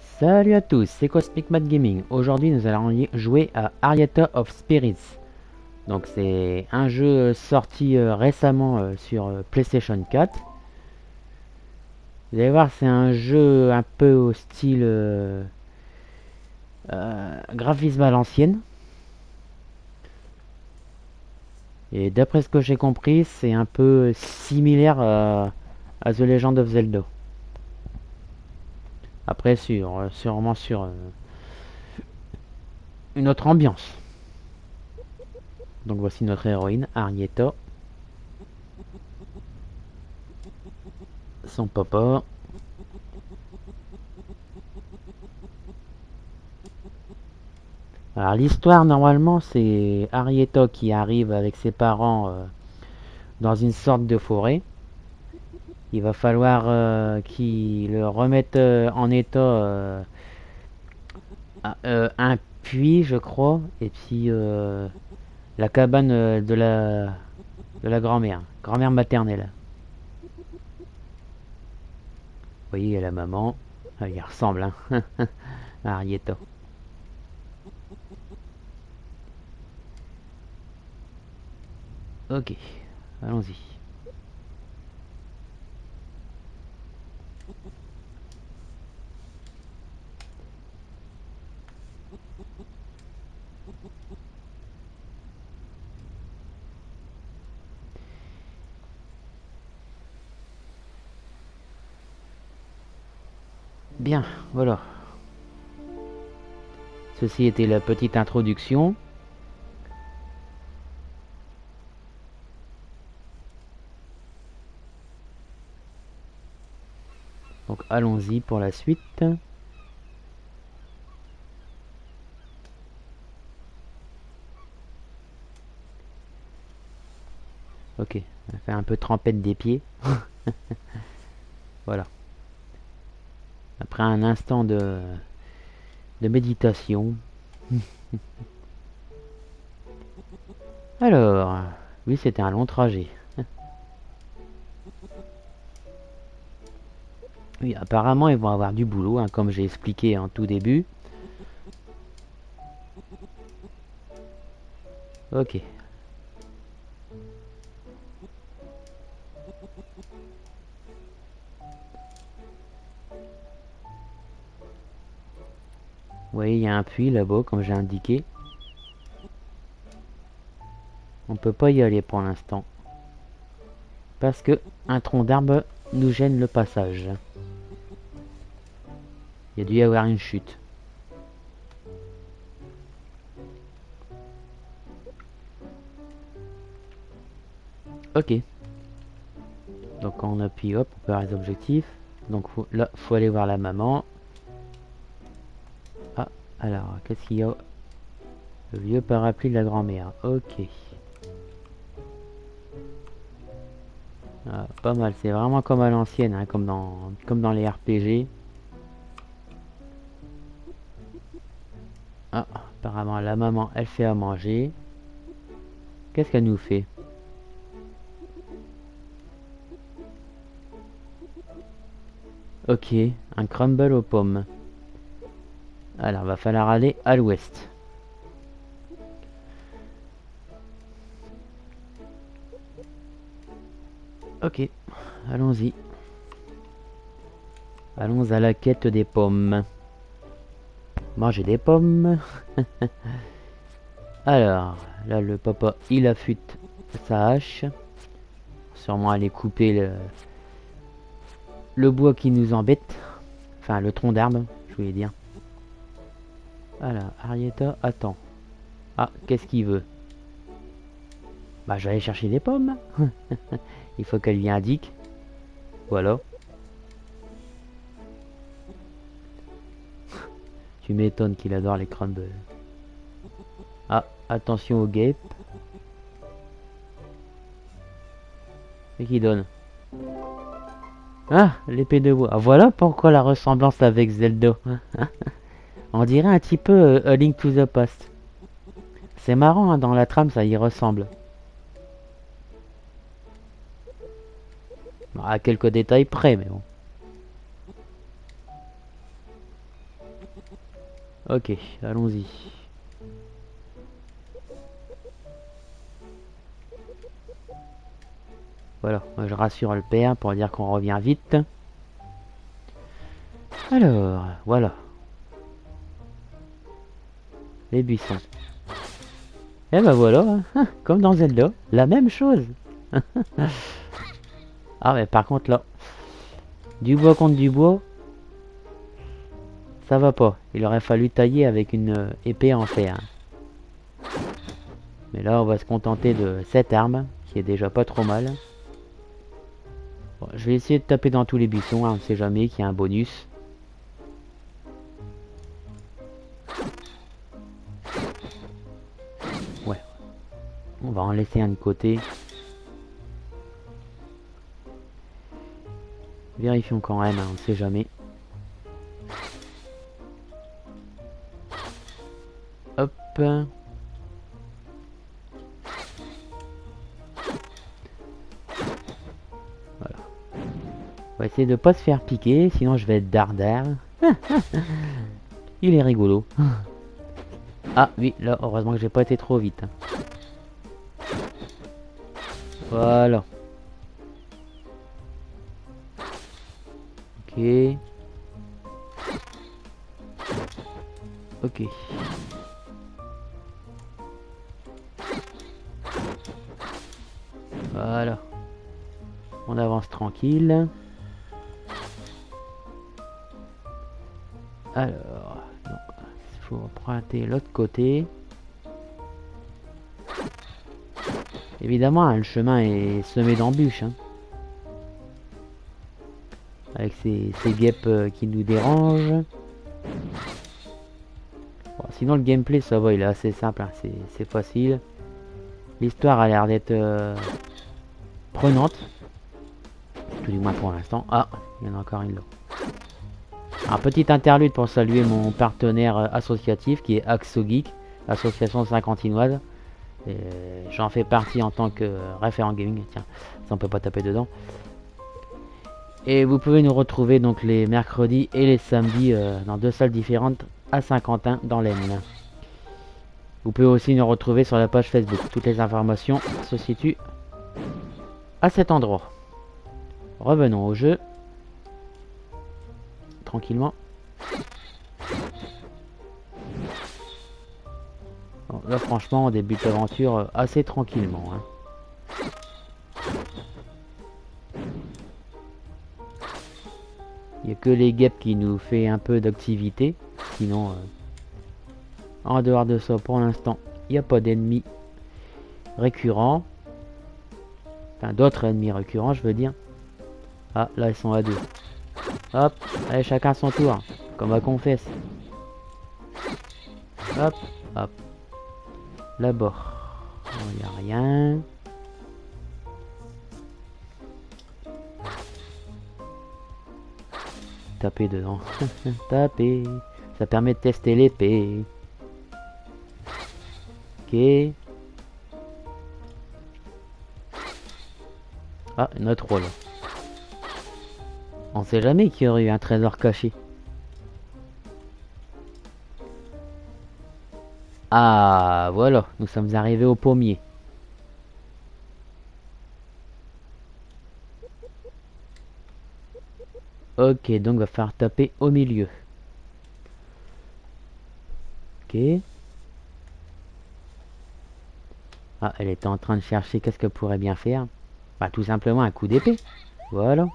Salut à tous, c'est Cosmic Mad Gaming. Aujourd'hui, nous allons jouer à Arietta of Spirits. Donc, c'est un jeu sorti euh, récemment euh, sur euh, PlayStation 4. Vous allez voir, c'est un jeu un peu au style graphisme à l'ancienne. Et d'après ce que j'ai compris, c'est un peu similaire à The Legend of Zelda. Après, sur, euh, sûrement sur euh, une autre ambiance. Donc voici notre héroïne, Arietta. Son papa. Alors l'histoire normalement c'est Arietta qui arrive avec ses parents euh, dans une sorte de forêt. Il va falloir euh, qu'ils le remettent euh, en état euh, un puits je crois et puis la cabane de la de la grand-mère, grand-mère maternelle. Vous voyez y la maman, Ah, il ressemble hein, à Arietta. Ok, allons-y. Bien, voilà. Ceci était la petite introduction. Donc allons-y pour la suite. Ok, on va faire un peu trempette des pieds. voilà. Après un instant de, de méditation. Alors, oui, c'était un long trajet. Oui, apparemment, ils vont avoir du boulot, hein, comme j'ai expliqué en tout début. Ok. Oui, il y a un puits là-bas, comme j'ai indiqué. On peut pas y aller pour l'instant. Parce que un tronc d'arbre nous gêne le passage. Il y a dû y avoir une chute. Ok. Donc on appuie, hop, on peut avoir les objectifs. Donc faut- là, faut aller voir la maman. Alors, qu'est-ce qu'il y a? Le vieux parapluie de la grand-mère. Ok. Ah, pas mal, c'est vraiment comme à l'ancienne, hein, comme dans comme dans les RPG. Ah, apparemment la maman, elle fait à manger. Qu'est-ce qu'elle nous fait? Ok, un crumble aux pommes. Alors, va falloir aller à l'ouest. Ok, allons-y. Allons à la quête des pommes. Manger des pommes. Alors, là le papa il affûte sa hache. Sûrement aller couper le, le bois qui nous embête. Enfin le tronc d'arbre, je voulais dire. Voilà, Arietta attends. Ah, qu'est-ce qu'il veut? Bah aller chercher des pommes. il faut qu'elle lui indique. Voilà. Tu m'étonnes qu'il adore les crumbles. Ah, attention au guêpe. Et qui donne? Ah, l'épée de bois. Ah, voilà pourquoi la ressemblance avec Zelda. On dirait un petit peu euh, A Link to the Past. C'est marrant, hein, dans la trame, ça y ressemble. À quelques détails près, mais bon. Ok, allons-y. Voilà, je rassure le père pour dire qu'on revient vite. Alors, voilà. Les buissons. Et ben voilà, hein, comme dans Zelda, la même chose. ah mais par contre là, du bois contre du bois, ça va pas. Il aurait fallu tailler avec une euh, épée en fer. Mais là, on va se contenter de cette arme, qui est déjà pas trop mal. je vais essayer de taper dans tous les buissons, hein, on ne sait jamais qu'il y a un bonus. On va en laisser un de côté. Vérifions quand même, hein, on ne sait jamais. Voilà. On va essayer de pas se faire piquer, sinon je vais être dardard. Il est rigolo. Ah oui, là, heureusement que j'ai pas été trop vite. Voilà. Ok. Ok. Voilà. On avance tranquille. Alors, il faut emprunter l'autre côté. Évidemment, le chemin est semé d'embûches. Hein. Avec ces, guêpes euh, qui nous dérangent. sinon, le gameplay, ça va, il est assez simple. Hein. C'est facile. L'histoire a l'air d'être... Euh, prenante. Tout du moins pour l'instant. Ah, il y en a encore une là. Un petit interlude pour saluer mon partenaire euh, associatif qui est Axo Geek, association cinquantinoise. J'en fais partie en tant que référent gaming. Tiens, ça on peut pas taper dedans. Et vous pouvez nous retrouver donc les mercredis et les samedis euh, dans deux salles différentes à Saint-Quentin dans l'Aisne. Vous pouvez aussi nous retrouver sur la page Facebook. Toutes les informations se situent à cet endroit. Revenons au jeu. Tranquillement. Là franchement on débute l'aventure euh, assez tranquillement. Hein. Il n'y a que les guêpes qui nous fait un peu d'activité. Sinon, euh, en dehors de ça, pour l'instant, il n'y a pas d'ennemis récurrents. Enfin, d'autres ennemis récurrents, je veux dire. Ah, là, ils sont à deux. Hop, allez, chacun son tour. Comme à confesse. Hop, hop. Là-bas. Il n'y a rien. Taper dedans. Taper. Ça permet de tester l'épée. Ok. Ah, notre rôle. On sait jamais qu'il y aurait eu un trésor caché. Ah, voilà, nous sommes arrivés au pommier. Ok, donc va falloir taper au milieu. Ok. Ah, elle était en train de chercher qu'est-ce qu'elle pourrait bien faire. Bah tout simplement un coup d'épée. Voilà.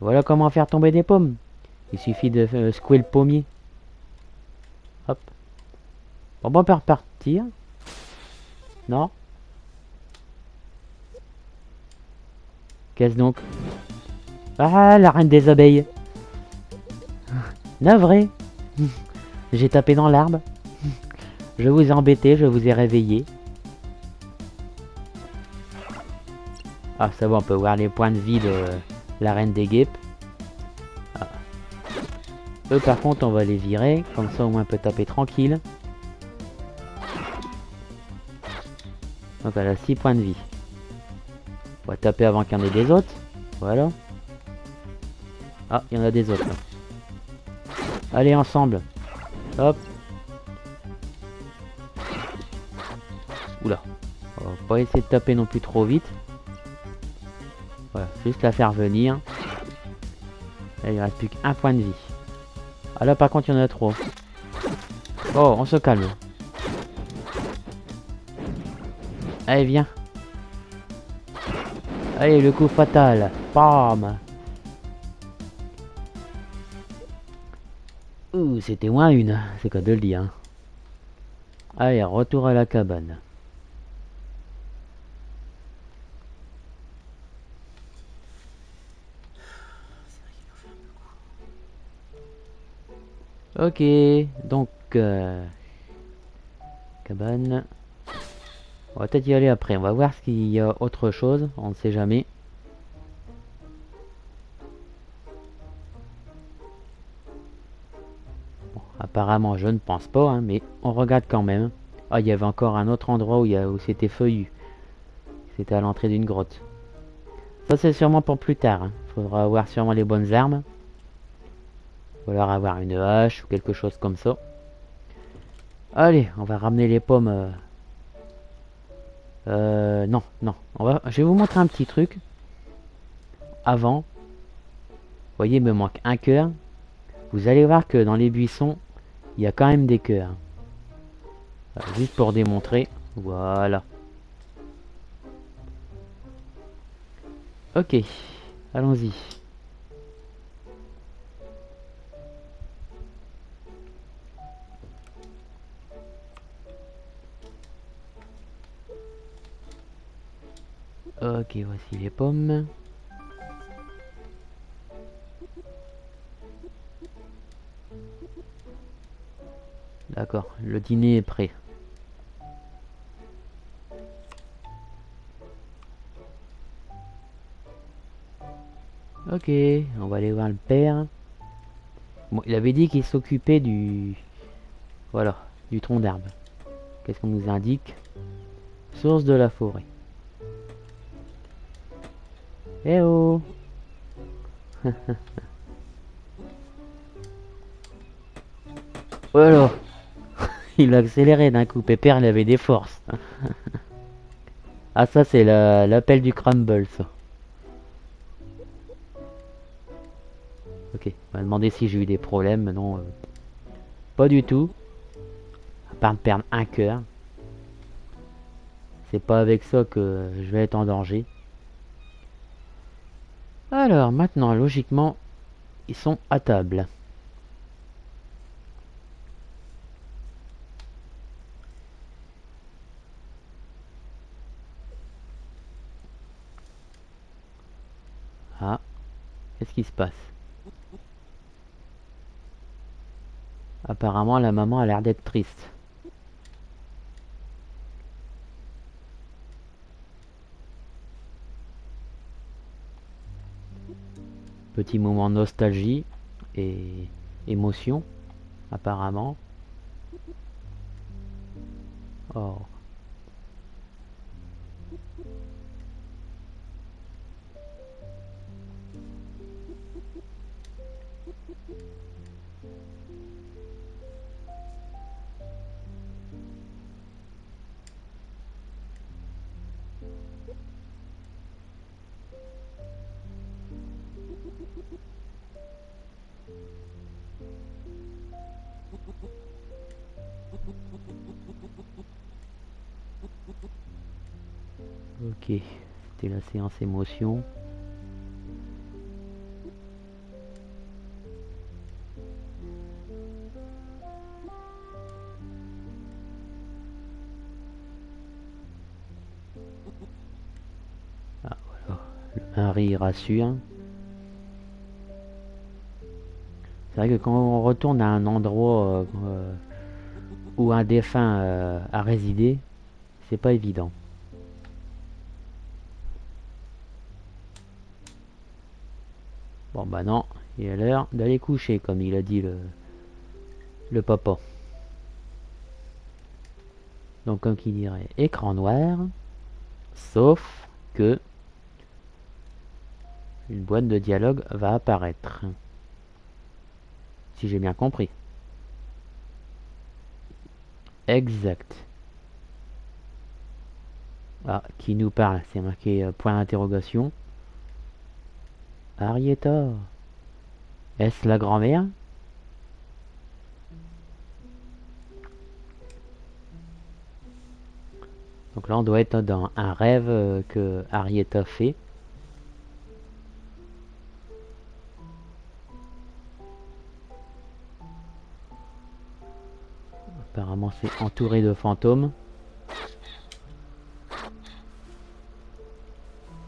Voilà comment faire tomber des pommes. Il suffit de euh, secouer le pommier. Hop. Bon, bon, on peut repartir. Non Qu'est-ce donc? Ah, la reine des abeilles. Navré. J'ai tapé dans l'arbre. Je vous ai embêté, je vous ai réveillé. Ah, ça va, on peut voir les points de vie de la reine des guêpes. Eux, par contre, on va les virer. Comme ça, au moins, on peut taper tranquille. Donc, elle a 6 points de vie. On va taper avant qu'il y en ait des autres. Voilà. Ah, il y en a des autres. Allez, ensemble. Hop. Oula. On va pas essayer de taper non plus trop vite. Voilà, juste la faire venir. Là, il reste plus qu'un point de vie. Ah là, par contre, il y en a trop. Oh, on se calme. Allez, viens. Allez, le coup fatal. Bam Ouh, c'était moins une. C'est quoi de le dire. Hein. Allez, retour à la cabane. Ok, donc... Euh, cabane. On va peut-être y aller après. On va voir s'il y a autre chose. On ne sait jamais. apparemment, je ne pense pas, hein, mais on regarde quand même. Ah, il y avait encore un autre endroit où, où c'était feuillu. C'était à l'entrée d'une grotte. Ça, c'est sûrement pour plus tard. Il hein. faudra avoir sûrement les bonnes armes. Alors avoir une hache ou quelque chose comme ça. Allez, on va ramener les pommes. Euh, euh non, non. On va... Je vais vous montrer un petit truc. Avant. Voyez, il me manque un cœur. Vous allez voir que dans les buissons, il y a quand même des cœurs. juste pour démontrer. Voilà. Ok. Allons-y. Ok, voici les pommes. D'accord, le dîner est prêt. Ok, on va aller voir le père. Bon, il avait dit qu'il s'occupait du... Voilà, du tronc d'arbre. Qu'est-ce qu'on nous indique? Source de la forêt. Eh oh Voilà Il a accéléré d'un coup, Pépère il avait des forces. ah ça c'est l'appel du crumble ça. Ok, on va demander si j'ai eu des problèmes, non. Euh, pas du tout. À part de perdre un cœur. C'est pas avec ça que je vais être en danger. Alors, maintenant, logiquement, ils sont à table. Ah, qu'est-ce qui se passe? Apparemment, la maman a l'air d'être triste. Petit moment nostalgie et émotion, apparemment. Ok, c'était la séance émotion. Ah voilà, le. C'est vrai que quand on retourne à un endroit euh, où un défunt euh, a résidé, c'est pas évident. Bon bah non, il a l'heure d'aller coucher comme il a dit le, le papa. Donc comme qui dirait écran noir, sauf que une boîte de dialogue va apparaître. Si j'ai bien compris. Exact. Ah, qui nous parle C'est marqué euh, point d'interrogation. Arietta. Est-ce la grand-mère? Donc là, on doit être dans un rêve euh, que Arietta fait. Apparemment, c'est entouré de fantômes.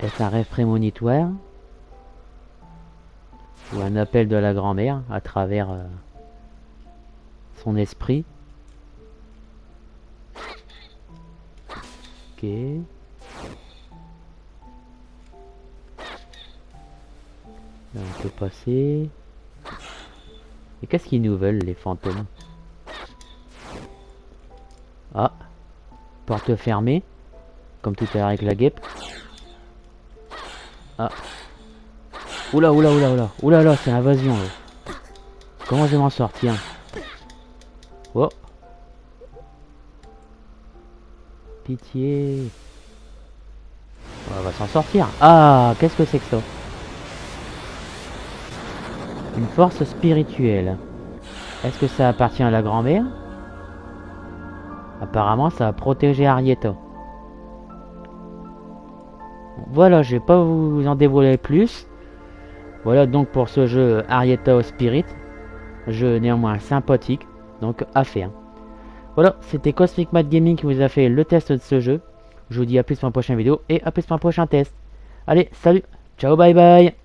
Est-ce un rêve prémonitoire? Ou un appel de la grand-mère à travers euh, son esprit Ok. Là, on peut passer. Et qu'est-ce qu'ils nous veulent, les fantômes? Ah. Porte fermée. Comme tout à l'heure avec la guêpe. Ah. Oula, oula, oula, oula. Oula, là, c'est invasion. Comment je vais m'en sortir Oh. Pitié. On va s'en sortir. Ah, qu'est-ce que c'est que ça Une force spirituelle. Est-ce que ça appartient à la grand-mère? Apparemment, ça a protégé Arietta. Voilà, je vais pas vous en dévoiler plus. Voilà donc pour ce jeu Arietta of Spirit. Jeu néanmoins sympathique, donc à faire. Voilà, c'était Cosmic Mad Gaming qui vous a fait le test de ce jeu. Je vous dis à plus pour une prochaine vidéo et à plus pour un prochain test. Allez, salut, ciao, bye bye